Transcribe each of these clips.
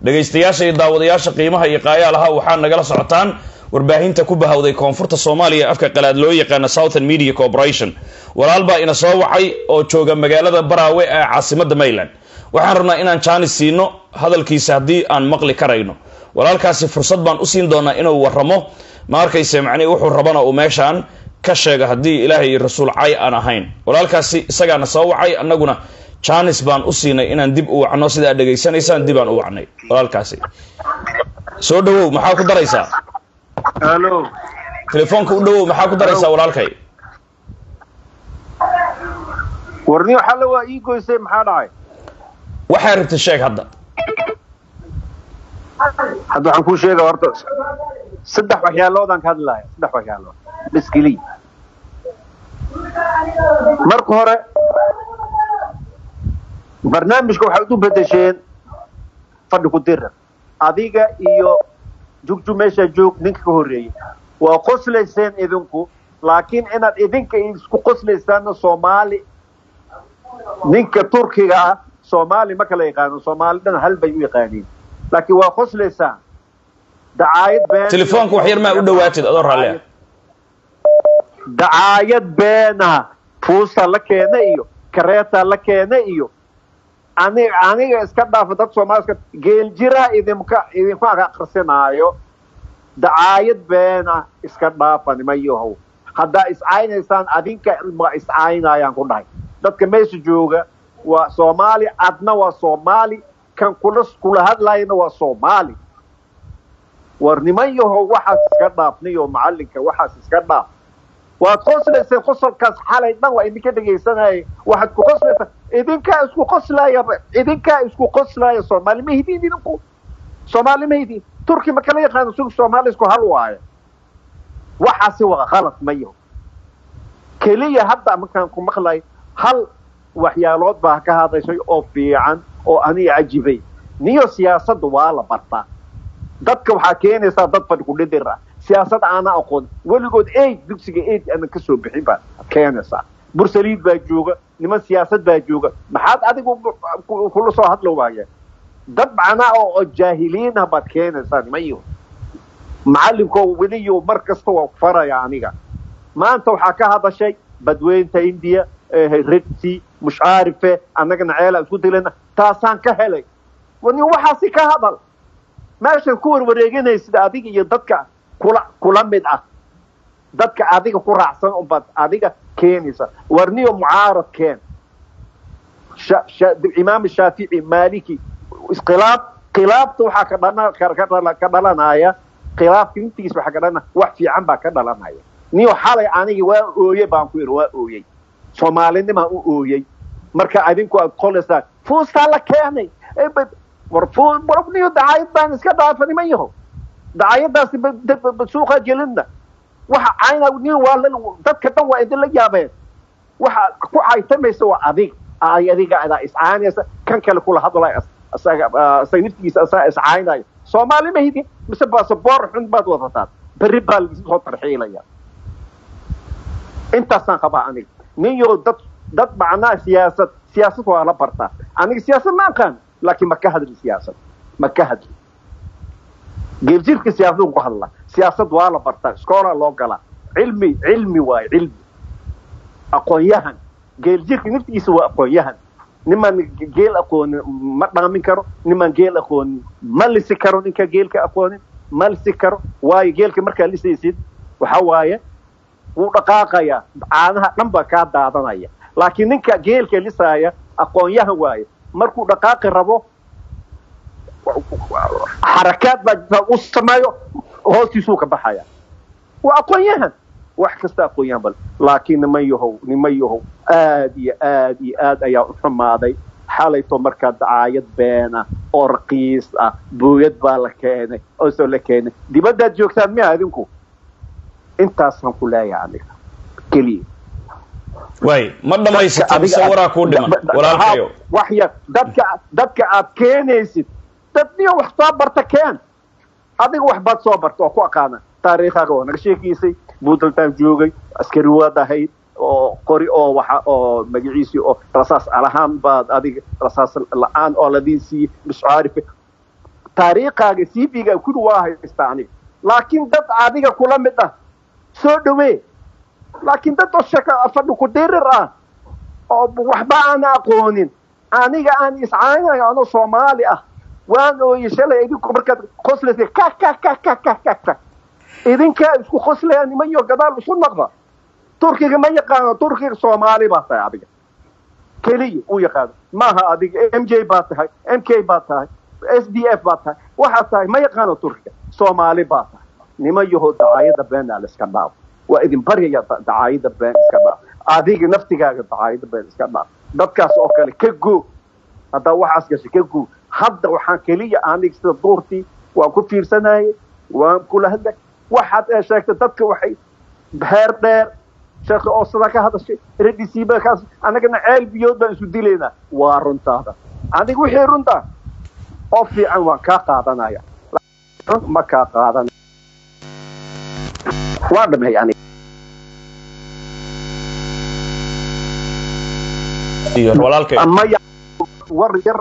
dhegaystayaasha iyo daawadayaasha qiimaha iyo qaayaalaha waxaa nagala socotaan warbaahinta ku bahawday koonfurta soomaaliya afka qalaad loo yaqaana southern media corporation. Walaal baa ina soo wacay oo jooga magaalada baraawe ee caasimadda mayland waxaan rabnaa inaan jaanis siino hadalkiisa haddii aan maqli karayno. Walaalkaasi fursad baan u siin doonaa inuu waramo ma arkayse macnihi wuxuu rabana uu meeshaan ka sheega haddii ilaahay rasuul cay aan ahayn. Walaalkaasi isagaana soo wacay annaguna jaanis baan u siinay inaan dib u wacno sida aad dhegaysanaysaan dib aan u wacnay. Walaalkaasi. Soo dhawow maxaa ku daraysaa? Halo telefoonka u dhawow maxaa ku daraysaa walaalkay? Warniyo xalle waa ii goysay maxaa dhacay? Waxaa rabta sheeg hadda. Hadda waxaan kuu sheega horta saddex waxyaaloodaan ka hadlaya saddex waxyaalood. Biskili marka hore barnaamijka waxaad u bedesheen fadhi ku dirar adiga iyo jugjug meeshaa joog ninka ka horreeyey waa qoslayseen idinku laakiin inaad idinka isku qoslaysaanna soomaali ninka turkiga ah soomaali ma kala yaqaano soomaali dhan hal bay u yaqaaniin. Laakiin waa qoslaysaan. Dacaayad been telefoonka wax yar maa u dhawaatid adoo raalle ah. Dacaayad beena fuusta la keena iyo kareeta la keena iyo aniga iska dhaafa dad soomaaliska geeljira idinka idinku akrisinaayo dacaayad beena iska dhaafa niman yahow haddaa iscaynaysaan adinka ma iscaynayaan ku dhahay. Dadka meesha jooga waa soomaali adna waa soomaali. Kan kula kula hadlayna waa soomaali. War niman yahow waxaas iska dhaafniyo macalinka waxaas iska dhaaf. Waad qoslayseen qosolkaas xalay dhan waa idinka dhegaysanayay waxaad ku qoslaysaan idinkaa isku qoslaya idinkaa isku qoslaya soomaali ma hidin idinku? Soomaali ma hidin. Turki ma kala yaqaano sug soomaali isku hal waayo? Waxaasi waa qalad ma keliya hadda markaan ku maqlay hal waxyaalood baa ka hadashay oo fiican oo aniga cajibay. Niyo siyaasadda waa la bartaa dadka waxaa keenaysaa dad fadhi ku dhidir ah. Siyaasad aana aqoon. Weligood eid dugsiga eid aanan ka soo bixin baa keenaysaa. Bursaliid baa jooga niman siyaasad baa jooga. Maxaad adigu kula soo hadlo waaya dad macnaa oo jaahiliinah baad keenaysaa nimayo macalinkoo weliyo mar kasta waa faraya aniga. Maanta waxaa ka hadashay badweynta indiya redsi mushcaarife annagana ceela isku dilana taasaan ka helay. Wani waxaasi ka hadal. Meeshan ku warwareeganaysid adiga iyo dadka kula kula mid ah. Dadka adiga ku raacsan unbaad adiga keenaysa. Warniyo mucaarad keen. Imaam shaafici maliki iskhilaaf khilaafta waxaa ka dhalanaya. Khilaafka intigiis waxaa ka dhalana wax fiican baa ka dhalanaya. Niyo xalay anigi waa ooyey baan ku yidhi waa ooyey. Soomaalinimaa u ooyey. Marka adinku aad qolaysaan fuustaa la keenay. Niyo dacaayad baan iska dhaafa niman yaho dacaayadaasi suuqa gelinna waxa cayna nin waa dadka dhan waa idinla yaabeen. Waxa ku caytamaysa waa adig. Adiga adaa iscaanaysa kan kale kula hadlay isaga naftigiisa asaa iscaynaya soomaali ma hidin mise basaboor xun baad wadataan. Berri baa lagsoo tarxiilaya. Intaasaan qabaa aniga nin dad dad macnaa siyaasad siyaasad waa la bartaa. Aniga siyaasad ma aqaan laakiin ma ka hadli siyaasad. Ma ka hadli. Geeljirka siyaasadu ku hadla siyaasad waa la bartaa iskoolaa loo galaa cilmi cilmi waayo cilmi aqoon-yahan geeljirka naftigiisa waa aqoon-yahan nimaan geel aqoonin ma dhaamin karo nimaan geel aqoonin ma lisi karo ninka geelka aqoonin ma lisi karo waayo geelka markaa lisaysid waxa waaye wuu dhaqaaqayaa caanaha dhan baa kaa daadanaya laakiin ninka geelka lisaaya aqoon-yahan waaye markuu dhaqaaqi rabo xarakaad baa u sameeyo hoostiisuu ka baxaya waa aqoon-yahan. Wax kasta aqoon-yahan bal. Laakiin niman yahow niman yahow. Aad iyo aad iyo aad ayaa u xumaaday xalayto markaa dacaayad beena oo raqiis ah booyad baa la keenay oo soo la keenay. Dibaddaad joogtaan miya adinku? Intaasaan ku leeyahay aniga. Keliya. Waay ma dhamaysatay mise waraa kuu dhiman walaalkayo. Wax yar. Dadka dadka aad keenaysid dad niyo wax soo barta keen adiga wax baad soo barta oo ku aqaana taariikhaaga oo naga sheekiisay buntland joogay askari waad ahayd oo qori oo waxa oo magaciisii oo rasaas alahaan baad adiga rasaas la'aan oo ladin siiyey miscaarife taariikhaaga cv-ga kuli waa haysta aniga. Laakiin dad adiga kula mid ah soo dhawee laakiin dad oo shaka fadhi ku dirir ah oo waxba aan aqoonin. Aniga aan iscaanayo ano soomaali ah waan ooye shalay idinku markaad qoslaysa ka ka ka ka ka ka ka. Idinkaa isku qoslaya nimayo gadaal isu noqda turkiga ma yaqaano turkiga soomaali baa tahay adiga. Keliya uu yaqaano maaha adiga m j baa tahay m k baa tahay s d f baa tahay waxaa tahay ma yaqaano turkiga soomaali baa tahay. Nimayaho dacaayada beenaa la iska dhaaf. Waa idin baryaya dacaayada been iska dhaaf. Adiga naftigaaga dacaayada been iska dhaaf. Dadkaas oo kale ka goo haddaa waxaas gashay ka goo hadda waxaan keliya aniga sida duurtii waan ku fiirsanayay waan kula hadlay. Waxaad ee sheegtay dadka waxay heer dheer. Sheekha oo sida ka hadashay redisiiba kaas annagana ceel biyood baan isu dilaynaa waa runtaada. Adiga wixii runta? Oo fiican waan kaa qaadanaya. Ma kaa qaadan. Waa dhamay ya war yar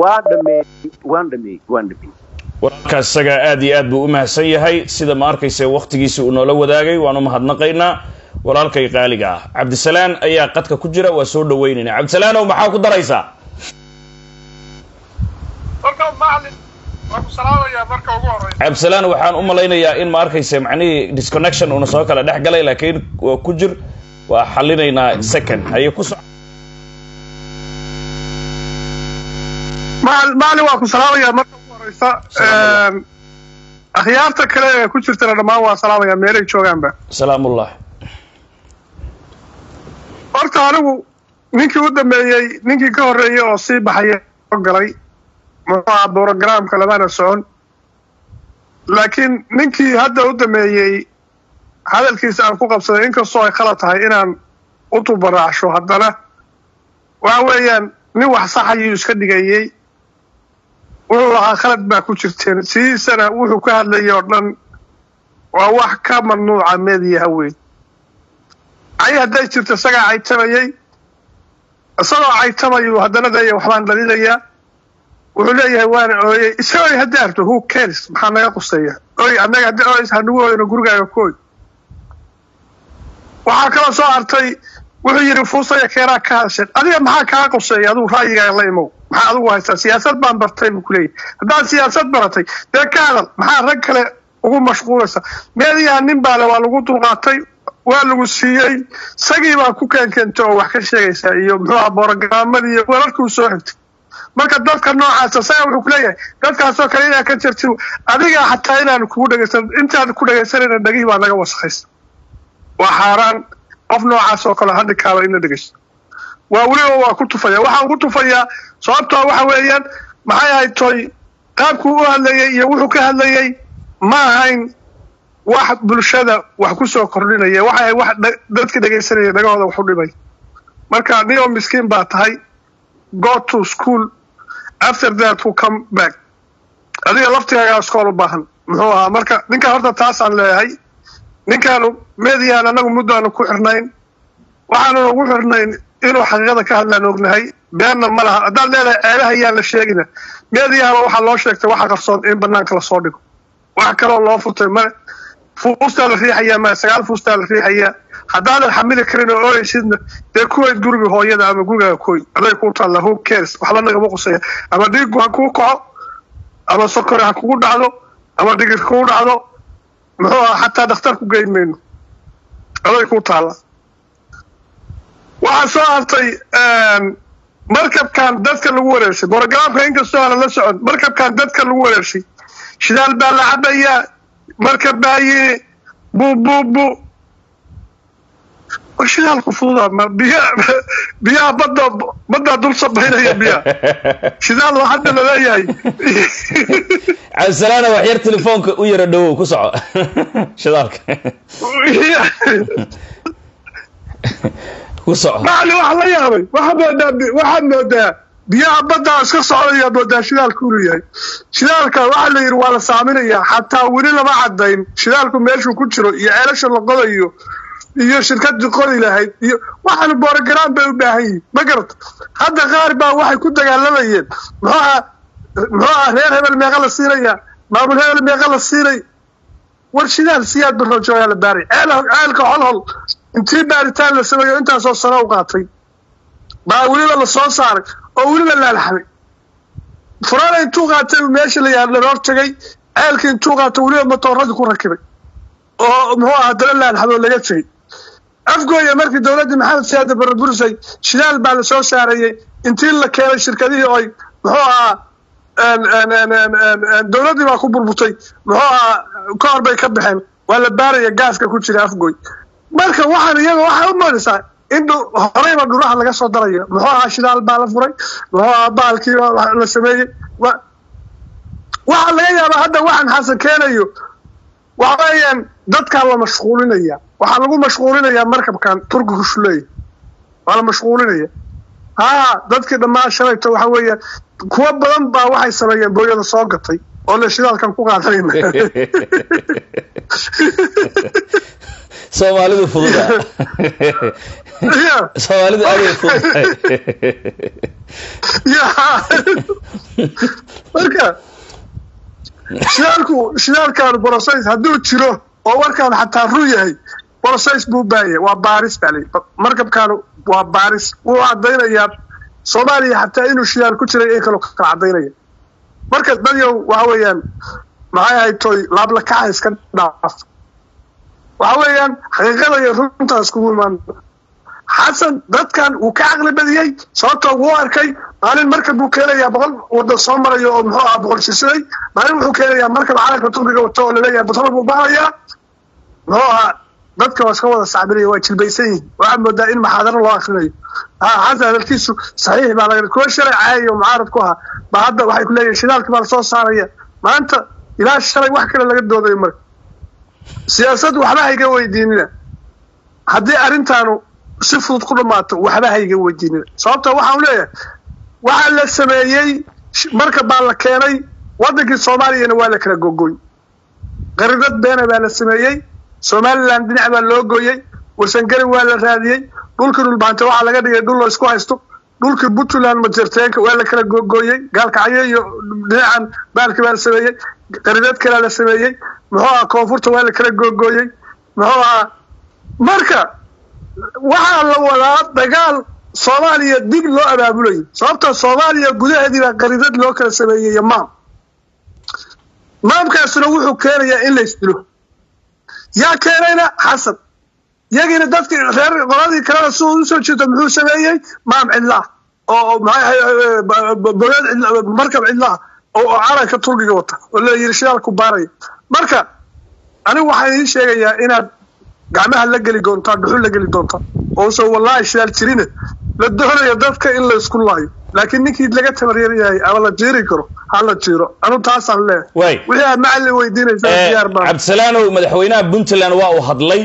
waa dhameeyey waan dhameeyey waan dhameeyey walaalkaas isagaa aad iyo aad buu u mahadsan yahay. Sida ma arkaysa wakhtigiisa uu noola wadaagay waan u mahadnaqaynaa. Walaalkay qaaliga ah. Cabdisalaan ayaa qadka ku jira waa soo dhaweynayna cabdisalaanow maxaa ku daraysaa cabdisalaan waxaan u malaynayaa in ma arkaysa macnihii disconnection uuna soo kala dhex galay laakiin waa ku jir waa xalinaynaa second. Haye ku soc macalin waan ku salaamayaa marka ugu horeysa Salaam akhyaarta kale ee ku jirtana dhammaan waa salaamayaa meelay joogaanba. Salaamullah horta anigu ninkii u dambeeyey ninkii ka horreeyey oo sii baxaya galay muxuu ahaa borogramka lamana socon laakiin ninkii hadda u dambeeyey hadalkiisa aan ku qabsaday inkastoo ay khalad tahay inaan u tubaraacsho haddana waxa weeyaan nin wax saxayuu iska dhigayey wuxuu lahaa khalad baa ku jirteen. Sidiisana wuxuu ka hadlayay oo dhan waa wax ka mamnuuca meediyaha weyn cay hadday jirto isagaa caytamayey isagoo caytamayuu haddana leeyahay waxbaan dhalilayaa wuxuu leeyahay waana ooyey. Isagoo hadda arto who cares? Maxaa naga quseeya? Oy annaga hadda ooys hanugu ooyno gurigaaga kooy. Waxaa kaloo soo artay wuxuu yidhi fuusaya keenaa ka hadasheen adiga maxaa kaa quseeya adigu ra'yigaaga la imow. Maxaa adigu haystaa? Siyaasad baan bartay buu ku leeyahay. Haddaad siyaasad baratay dee ka hadal maxaa rag kale ugu mashquulaysa meediyaha nin baale waa lagu dulqaatay waa lagu siiyey isagii baa ku keenkeentay oo wax ka sheegaysaa iyo muxuu aha borogaramadii iyo wararkii soo xigtay. Marka dadka noocaasa isaga wuxuu kuleeyahay dadkaasoo kale inaa ka jirti adiga xataa inaan kugu dhegaysan intaan ku dhegaysanayna dhegihii baa naga wasakaysa waa xaaraan qof noocaas oo kale handikaaba in la dhegaysto waa weliba waa ku tufaya. Waxaan ku tufayaa sababtoo waxa weeyaan maxay ahayd toy qaabkuu u hadlayey iyo wuxuu ka hadlayey ma ahayn wax bulshada wax ku soo kordhinaya waxay ahayd wax dadka dhegaysanaya dhagahooda wax u dhimay. Marka nio miskiin baa tahay go to school after that will come back. Adiga laftigaagaa iskool u baahan. Muxuu ahaa. Marka ninkaan horta taasaan leeyahay ninkaanu meediyahan annagu muddaanu ku xirnayn waxaanu ugu xirnayn inuu xaqiiqada ka hadlaan ognahay. Beenna ma laha haddaad leedahay ceebaha yaan la sheegina. Meediyahaba waxaa loo sheegtay waxa qarsoon in banaanka la soo dhigo. Wax kaloo loo furtay male fuustaa la riixayaa ma sagaal fuustaa la riixayaa. Haddaadan xamili karin oo ooyeysidna dee kuweyd guriga hooyada ama gurigaaga kooy aday kuu taalla who cares? Waxba nagama quseeya ama dhiigu ha kuu kaco ama sokore ha kugu dhacdo ama dhigir kugu dhacdo muxuu aha xataa dhakhtar ku geyn mayno. Aday kuu taalla waxaa soo hartay markabkan dadka lagu wareershay borogaraamka inkastoo aanan la socon markabkan dadka lagu wareershay shidaal baa la cabayaa markab baa yii bu bu bu war shidaalku fududaa ma biya biyaha badda baddaa dul sabaynaya biyaha shidaal waa hadda la leeyahay cabdisalaana wax yar telefoonka u yara dhowow ku soco. Shidaalka. Ku soco. Macali waxaa la yaabay. Waxaad moodaa waxaad moodaa biyaha baddaa iska socdaya moodaa shidaalku inuu yahay shidaalka waxaa la yidhi waa la saaminayaa. Xataa weli lama cadayn shidaalku meeshuu ku jiro iyo ceelasha la qodayo iyo shirkadii qodi lahayd iyo waxaanu borogaraam bay u baahan yihiin ma garata hadda qaar baa waxay ku dagaalamayeen muxuuha muxuu ah reer hebel meeqa la siinaya maamul hebel meeqa la siinay. War shidaal siyaad barrojo ayaa la baaray ceel ceelka holhol intii baaritaan la sameeyo intaasoo sano u qaatay. Baa weliba la soo saaray oo weliba laalaxday furana intuu qaatay meesha la yaha laga hortagay ceelka intuu qaatay weliba matooradii ku rakibay. Oo muxuu ah haddana laalaxdo laga tegey afgooya markii dowladdii maxamed siyaada barre bursay shidaal baa la soo intii la keenay shirkadihii oy muxuu ahaa dowladdii baa ku burburtay muxuu ahaa ka hor bay ka baxeen. Waa la baaraya gaaska ku jira afgooy marka waxaan iyaga waxay u moodaysaa in horeyba dhuraha laga soo darayo. Muxuu ahaa shidaal baa la furay. Muxuu ahaa baalkii la sameeyey. Waxaa laga yaabaa hadda waxaan xasan keenayo. Waxa weeyaan dadkaa la mashquulinaya. Waxaa lagu mashquulinayaa markabkan turkigu shuleey. Waa la mashquulinaya. Haa dadkii dhammaan shalayto waxa weeyaan kuwa badan baa waxay sameeyeen booyada soo gatay oo le shidaalkan ku qaadanayna soomaalidu fududa. Soomaalidu aaday fududahay ya marka shidaalku shidaalkan borosays hadduu jiro oo warkaan xataa run yahay borosays buu baayay waa baaris baa lii markabkan waa baaris wuu caddaynayaa. Soomaaliya xataa inuu shidaal ku jiray in kaloo kala caddaynaya marka dadyow waxa weeyaan maxay ahayd toy laablakaca iska dhaaf. Waxa weeyaan xaqiiqada iyo runtaas kugu imaan. Xasan dadkan wuu ka caqli badiyey sababtoo wuu arkay maalin markab buu keenayaa boqol wadda soo marayo oo muxuu ahaa boqol silsilay maalin wuxuu keenayaa markab calanka turkiga wato oo la leeyahay batrool buu baarayaa. Muxuu ahaa dadka waa iska wada sacbinaya waa jilbaysan yihiin waxaad moodaa in maxaadaro loo akrinayo ha xasan hadalkiisu saxiix baa laga kuwa shalay caayay oo mucaarad ku ahaa baa hadda waxay ku leeyihiin shidaalkii baa la soo saaraya. Maanta ilaa shalay wax kale laga doodayo marka. Siyaasad waxba hayga weydiinina. Haddii arrintaanu si fudud ku dhammaato waxba hayga weydiinina. Sababta waxaan leeyahay waxaa la sameeyey marka baa la keenay waddankii soomaaliyana waa la kala gogoy. Qaridad beena baa la sameeyey somalilan dhinac baa loo gooyey warsangari waa la raadiyey dhulkii dhulbaante waxaa laga dhigay dhul la isku haysto dhulkii puntland majerteenka waa la kala gogooyey gaalkacyo iyo dhinacan baalkii baa la sameeyey qaridad kalea la sameeyey muxuu ahaa koonfurta waa la kala gogooyey muxuu ahaa marka waxaa la wadaa dagaal soomaaliya dib loo abaabulayo sababta soomaaliya gudaheedii baa qaridad loo kala sameeyey iyo maam maamkaasuna wuxuu keenayaa in la isdilo. Yaa keenayna xasan. Yagiina dadkii reer qoladii kalena si uu u soo jeeto muxuu sameeyey? Maam cidlaah oo bogeed markab cidlaah oo calanka turkiga wata. Oo la yiri shidaalku baaraya marka anigu waxaan idiin sheegayaa inaad gacmaha la geli doontaan dhuxul la geli doontaan. Ousan wallaahi shidaal jirine la doonayo dadka in la isku laayo laakiin ninkii laga tabaryar yahay ama la jiiri karo ha la jiiro anu taasaan leeyahay wixii aad macallin weydiinaysaa diyaar baa. Cabdisalaanow madaxweynaha puntland waa uu hadlay.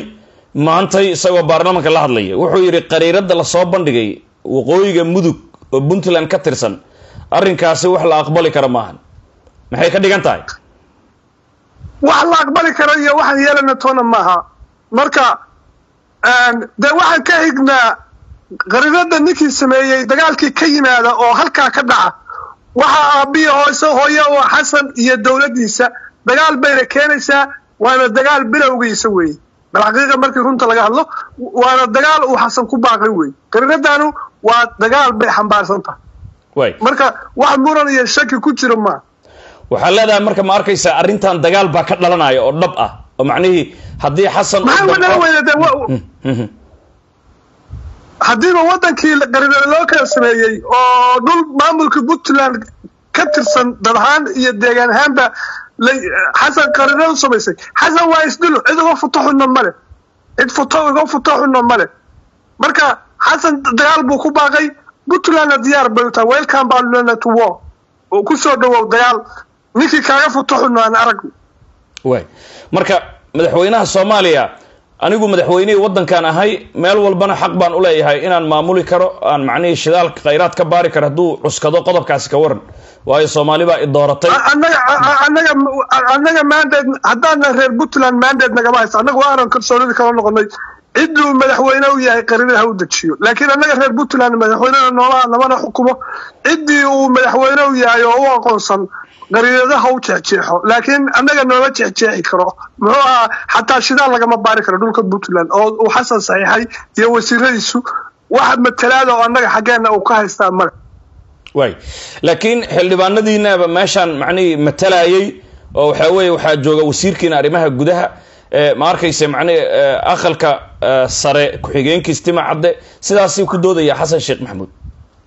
Maantay isagoo baarlamanka la hadlaya wuxuu yidhi qariiradda la soo bandhigay waqooyiga mudug oo puntland ka tirsan arrinkaasi wax la aqbali kara maahan maxay ka dhigan tahay? Wax la aqbali kara iyo waxaan yeelana toona maaha marka dee waxaan ka xignaa qarinada ninkii sameeyey dagaalkii ka yimaada oo halkaa ka dhaca waxaa aabbiya hoose hooye oo xasan iyo dowladdiisa. Dagaal bayna keenaysaa waana dagaal bilowgiisa weeye bal xaqiiqa markii runta laga hadlo waana dagaal uu xasan ku baaqay weeye qarinadaanu waa dagaal bay xambaarsan tahay marka wax muran iyo shaki ku jiro maa waxaa leedahay marka ma arkaysaa arrintan dagaal baa ka dhalanaya oo dhab ah. Oo macnihii haddii xasan maxaa wadala weyda de haddiiba waddankii qarinada loo kala sameeyey oo dhul maamulka puntland ka tirsan dad ahaan iyo deegaan ahaanba xasan qarinada u samaysay. Xasan waa isdilo cid uga futo xunna male cid futo uga futo xunna male marka xasan dagaal buu ku baaqay puntlandna diyaar bay tahay. Welcome baa lena to war. Oo ku soo dhawow dagaal. Ninkii kaaga futo xunna aan arag. Way. Marka madaxweynaha soomaaliya anigu madaxweynihii waddankan ahay meel walbana xaq baan u leeyahay inaan maamuli karo aan macnihii shidaalka khayraad ka baari karo hadduu cuskado qodobkaasi ka waran. Waayo soomaali baa i dooratay. Annaga annaga maandeed haddaana reer puntland maandeed nagama haysta annaga waanan kalsoonidii kala noqonay. Ciddii uu madaxweyne u yahay qarinada ha u dejiyo laakiin annaga reer puntland madaxweynena noolaha namana xukumo. Ciddii uu madaxweyne u yahay oo u aqoonsan qariinada ha u jeexjeexo laakiin annaga nooma jeexjeexi karo. Muxuu ahaa xataa shidaal lagama baari karo dhulka puntland oo uu xasan saxiixay iyo wasiiradiisu. Wax matalaada oo annaga xaggeena uu ka haystaa male waay laakiin xildhibaanadiinaaba meeshaan macnihii matalayay oo waxaa weeye waxaa jooga wasiirkiina arrimaha gudaha ma arkayse macnihi aqalka sare ku-xigeenkiis tima cadde sidaasii ku doodaya xasan sheekh maxamuud.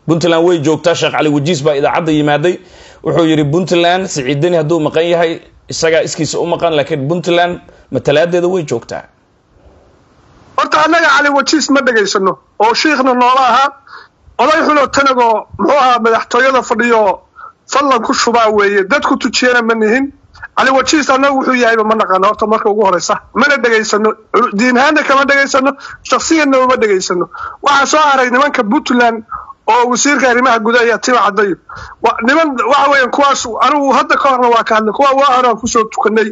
Puntland way joogtaa sheekh cali wajiis baa idaacadda yimaaday wuxuu yidhi puntland siciidani hadduu maqan yahay isagaa iskiisa u maqan laakiin puntland matalaadeeda way joogtaa. Horta annaga cali wajiis ma dhegaysano oo shiikhna noola ahaa oday xunoo tanagoo muxuu ahaa madaxtooyada fadhiyo fallan ku shubaa weeye. Dadku tujiyana ma nihin. Cali wajiis annagu wuxuu yahayba ma naqaano horta marka ugu horeysa. Mana dhegaysano diinhaana kama dhegaysano shaksiyanna uma dhegaysano waxaa soo haray nimanka puntland oo wasiirka arrimaha gudaha iyo tima cadayo niman waxa weeyaan kuwaas anigu hadda ka horna waa ka hadlay kuwa waa horaan ku soo tukanay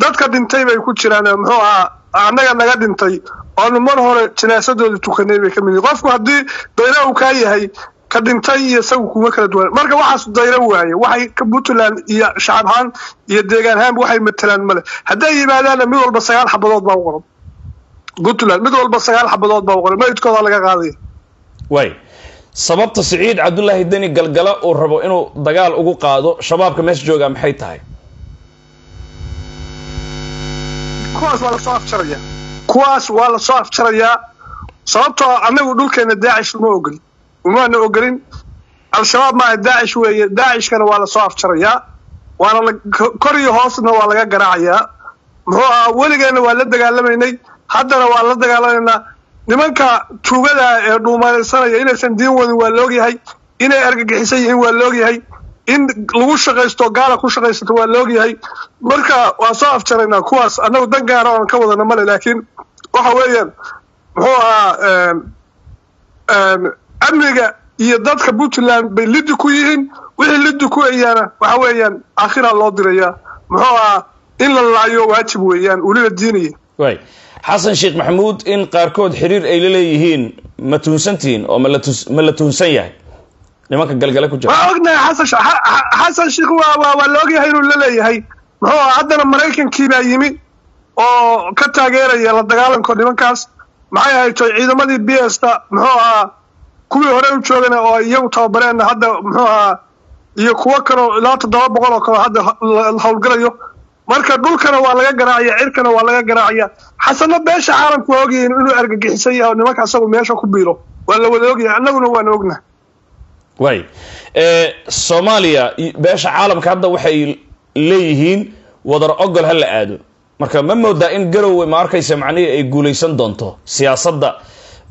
dadka dhintay bay ku jiraan muxuu ahaa annaga naga dhintay oonu mar hore jinaasadooda tukanay bay ka mid yihiin qofku haddii dayra uu kaa yahay ka dhintay iyo isagu kuma kala duwan marka waxaas dayro waaye waxay ka puntland iyo shacab ahaan iyo deegaan ahaanba waxay matalaan male. Hadday yimaadaanna mid walba sagaal xabadood baa u qoran. Puntland mid walba sagaal xabadood baa u qoran. Mayidkooda laga qaadaya. Waay sababta siciid cabdullaahi deni galgala uu rabo inuu dagaal ugu qaado shabaabka meesha joogaa maxay tahay? Kuwaas waa la soo afjarayaa kuwaas waa la soo afjarayaa sababtoo annagu dhulkeena daacish uma ogolin umaana ogolin. Al-shabaab maaha daacish weeye. Daacishkana waa la soo afjarayaa waana kor iyo hoosna waa laga garaacayaa muxuu ahaa weligeena waa la dagaalamaynay. Haddana waa la dagaalamaynaa nimanka tuugada ee dhuumalaysanaya inaysan diin wadin waa laogyahay inay argagixisan yihiin waa laogyahay in lagu shaqaysto gaala ku shaqaysato waa laogyahay marka waa soo afjaraynaa kuwaas annagu dan gaara oan ka wadana male laakiin waxa weeyaan muxuu ahaa amniga iyo dadka puntland bay liddi ku yihiin. Wixii liddi ku eyaana waxa weeyaan aakhiraa loo dirayaa. Muxuu ahaa in la laayo waajib weeyaan weliba diinaya xasan sheekh maxamuud in qaarkood xiriir ay la leeyihiin ma tuunsantihiin oo ma la tuunsan yahay? Nimanka galgale ku jira. Waa ognahay xasan sheekh waa la ogyahay inuu la leeyahay. Muxuu haddana maraykankii baa yimi oo ka taageeraya la dagaalanko nimankaas. Maxay ahayd toy ciidamadii b s ta muxuu ahaa kuwii hore u joogana oo iyagu tababareenna hadda muxuu ahaa iyo kuwo kaleo ilaa toddoba boqol oo kaleo hadda la howlgalayo marka dhulkana waa laga garaacaya cirkana waa laga garaacaya. Xasanna beesha caalamku waa ogyahin inuu argagixisan yahay oo nimanka asagu meesha ku biilo waa la wada ogyahay annaguna waana ognahay waay soomaaliya beesha caalamka hadda waxay leeyihiin wadar ogol ha la aado. Marka ma moodaa in garowe ma arkaysa macnihii ay guulaysan doonto siyaasadda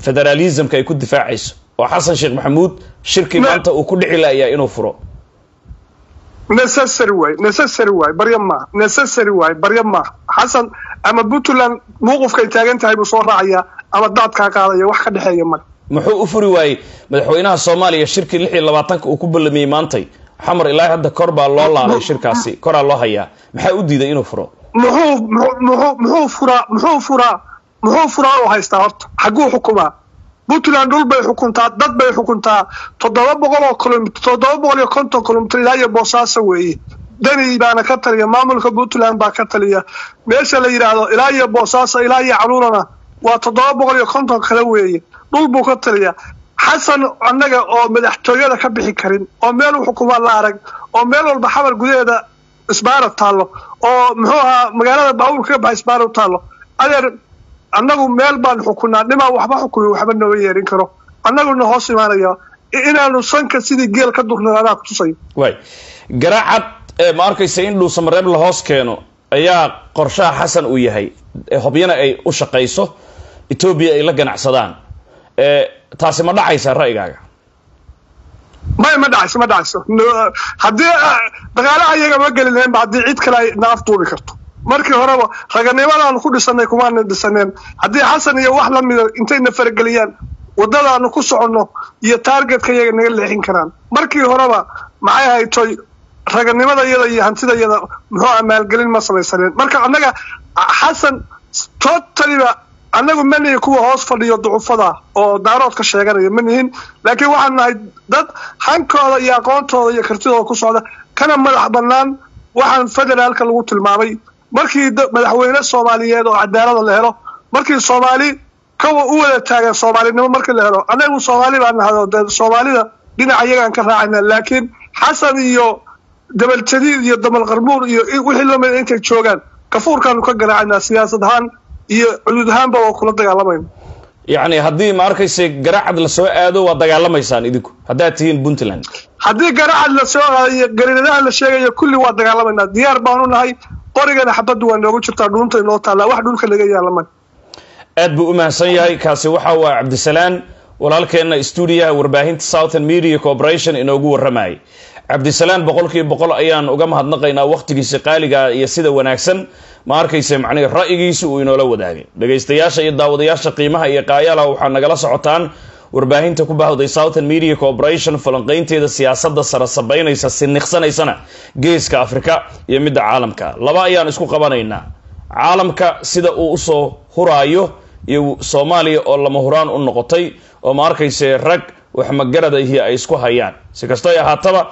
federalismka ay ku difaacayso. Oo xasan sheekh maxamuud shirkii maanta uu ku dhici laayaa inuu furo necessary waay necessary waay barya maaha necessary waay barya maaha xasan ama puntland mawqifkay taagan tahay buu soo raacayaa ama daadkaa qaadaya wax ka dhexeeya male muxuu u furi waayey madaxweynaha soomaaliya shirkii lix iyo labaatanka uu ku ballamiyey maantay. Xamar ilaa hadda kor baa loo laalay shirkaasi koraa loo hayaa. Maxaa u diiday inuu furo? Muxuu muxuu muxuu furaa muxuu furaa muxuu furaa oo haystaa horta. Xagguu xukumaa puntland dhul bay xukuntaa dad bay xukuntaa toddoba boqol oo kilomitr toddoba boqol iyo konton kilomitr ilaa iyo boosaaso weeye dani baana ka taliya maamulka puntland baa ka taliya meesha la yidhaahdo ilaa iyo boosaaso ilaa iyo caluulana waa toddoba boqol iyo konton kale weeye dhul buu ka taliya xasan annaga oo madaxtooyada ka bixi karin oo meel u xukumaa la arag oo meel walba xabar gudaheeda isbaara taallo oo muxuu ahaa magaalada baabuur kaga baxa isbaara u taallo adeer annagu meel baan xukunaa dhimaa waxba xukumi waxba nooma yeerin karo. Annaguna hoos imaanaya inaanu sanka sidii geel ka durna anaa kutusayo waay garaacad ma arkaysa in dhuusamareeb la hoos keeno ayaa qorshaha xasan uu yahay. Hobyana ay u shaqayso etoobiya ay la ganacsadaan taasi ma dhacaysa ra'yigaaga? May ma dhacayso ma dhacayso. Haddii dagaalaha iyaga ma geli lahaynba haddii cid kale ay naaf duubi karto markii horeba raganimadaanu ku dhisanay kumaana dhisaneen. Haddii xasan iyo wax la mida intayna farageliyaan waddadaanu ku soconno iyo taargetka iyaga naga leexin karaan. Markii horeba maxay ahayd toy raganimada iyada iyo hantida iyada muxuu ah maalgelin ma samaysaneen. Marka annaga xasan totaliba annagu ma nihin kuwa hoos fadhiyo ducufada oo daaroodka sheeganaya ma nihin. Laakiin waxaan nahay dad hankooda iyo aqoontooda iyo kartidooda ku socda kana madax bannaan waxaan federaalka lagu tilmaamay markii madaxweyne soomaaliyeed oo cadaalada la helo markii soomaali kawa u wada taagan soomaalinimo markii la helo annagu soomaali baan nahdo dee soomaalida dhinaca iyagaan ka raacayna laakiin xasan iyo dabaljadiid iyo damal qarmuur iyo wixii la mid intay joogaan kafuurkaanu ka garaacaynaa siyaasad ahaan iyo cudud ahaanba waa kula dagaalamayna yacni haddii ma arkayse garacad la soo aado waa dagaalamaysaan idinku. Haddaad tihiin puntland. Haddii garacad la soo aado iyo gariiradaha la sheegayo kulli waa dagaalamaynaa. Diyaar baanu nahay qorigana xabaddu waa noogu jirtaa dhuunta inoo taallaa wax dhulka laga yaalamay aad buu u mahadsan yahay kaasi waxa waa cabdisalaan walaalkeenna stuudiyaha warbaahinta southern media corporation inoogu warramayay cabdisalaan boqolkiiba boqol ayaan uga mahadnaqaynaa wakhtigiisa qaaliga iyo sida wanaagsan. Ma arkayse macnihi ra'yigiisa uu inoola wadaagay. Dhegaystayaasha iyo daawadayaasha qiimaha iyo qaayaalaha waxaa nagala socotaan. Warbaahinta ku bahawday southern media corporation falanqaynteeda siyaasadda sara sabaynaysa siniqsanaysana geeska afrika iyo midda caalamka. Laba ayaan isku qabanaynaa. Caalamka sida uu u soo huraayo iyo soomaaliya oo lama huraan u noqotay oo ma arkayse rag wax magaradahi ay isku hayaan. Si kastoy ahaataba